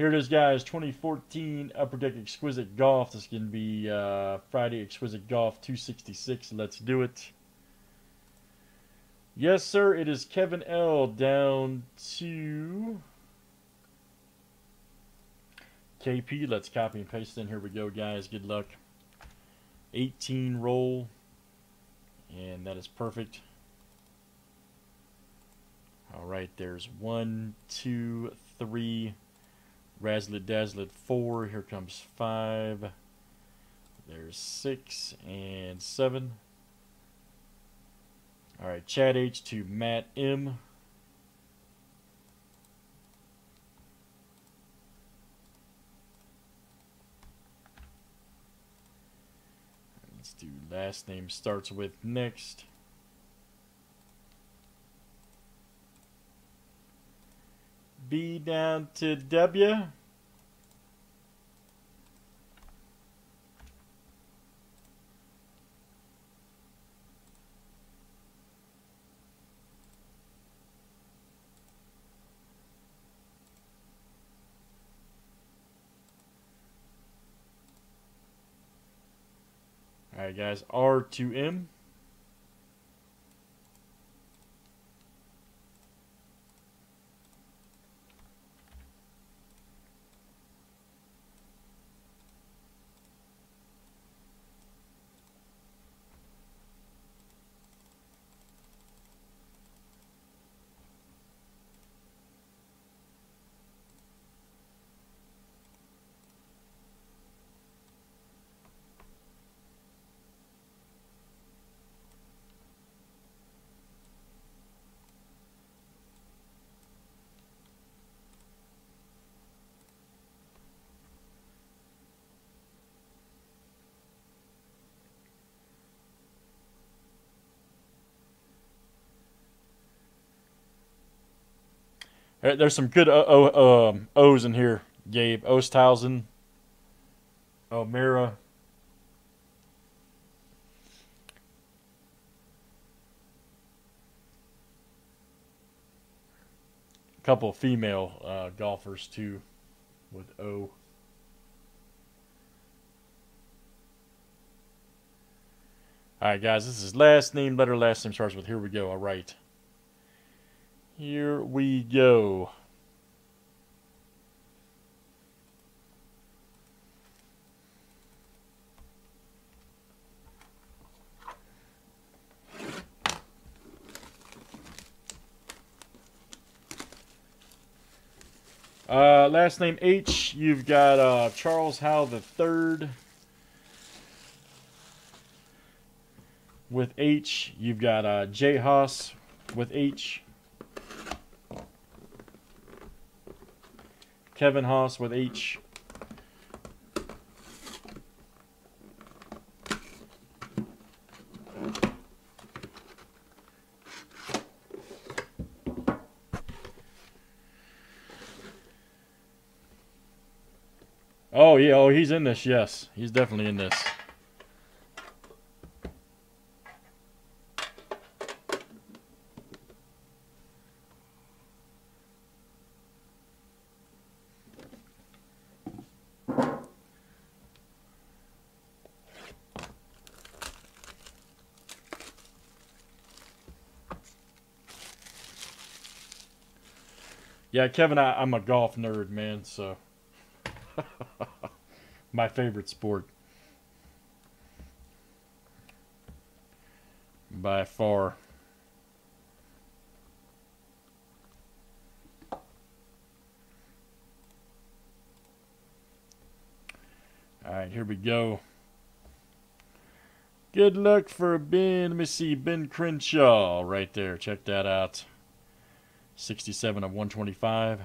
Here it is, guys. 2014 Upper Deck Exquisite Golf. This to be uh, Friday Exquisite Golf 266. Let's do it. Yes, sir. It is Kevin L. down to KP. Let's copy and paste in. Here we go, guys. Good luck. 18 roll. And that is perfect. All right, there's one, two, three. Razzlet Dazzlet four. Here comes five. There's six and seven. All right, Chad H to Matt M. Let's do last name starts with next. B down to W. Alright guys, R to M. There's some good o, o, um, O's in here, Gabe. Oosthuizen, O'Mara. A couple female uh, golfers, too, with O. All right, guys, this is last name, letter, last name starts with. Here we go. All right. Here we go. Uh, last name H. You've got uh, Charles Howe the third. With H, you've got uh, Jay Haas with H. Kevin Haas with each. Oh, yeah. Oh, he's in this. Yes. He's definitely in this. Yeah, Kevin, I, I'm a golf nerd, man, so. My favorite sport. By far. All right, here we go. Good luck for Ben. Let me see. Ben Crenshaw right there. Check that out. 67 of 125.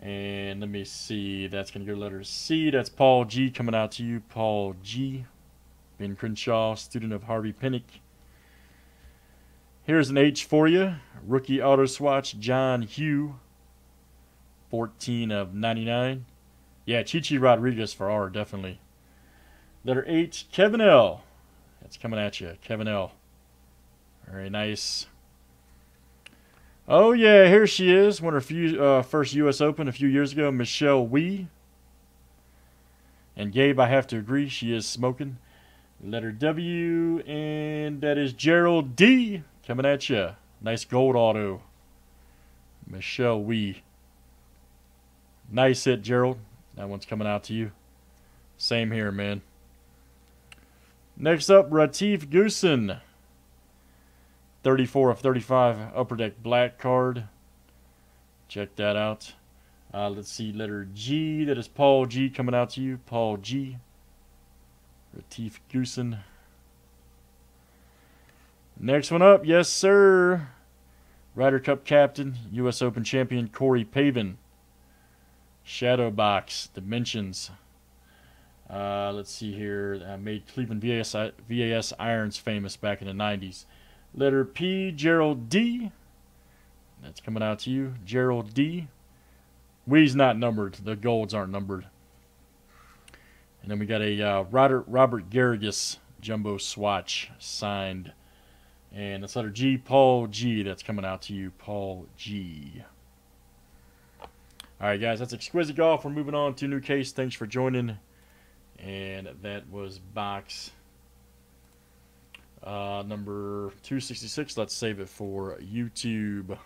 And let me see. That's going to go letter C. That's Paul G coming out to you. Paul G. Ben Crenshaw, student of Harvey Penick. Here's an H for you. Rookie auto swatch, John Huh. 14 of 99. Yeah, Chichi Rodriguez for R, definitely. Letter H, Kevin L. That's coming at you. Kevin L. Very nice. Oh yeah, here she is. Won her few, uh, first U.S. Open a few years ago. Michelle Wie. And Gabe, I have to agree, she is smoking. Letter W, and that is Gerald D coming at you. Nice gold auto. Michelle Wie. Nice hit, Gerald. That one's coming out to you. Same here, man. Next up, Retief Goosen. 34 of 35 Upper Deck Black card. Check that out. Uh, let's see, letter G. That is Paul G coming out to you. Paul G. Retief Goosen. Next one up, yes, sir. Ryder Cup captain, U.S. Open champion Corey Pavin. Shadow Box, Dimensions. Uh, let's see here. I made Cleveland VAS, VAS Irons famous back in the 90s. Letter P, Gerald D. That's coming out to you. Gerald D. We's not numbered. The golds aren't numbered. And then we got a uh, Robert, Robert Garrigus jumbo swatch signed. And that's letter G, Paul G. That's coming out to you, Paul G. All right, guys, that's exquisite golf. We're moving on to new case. Thanks for joining. And that was box uh, number 266. Let's save it for YouTube.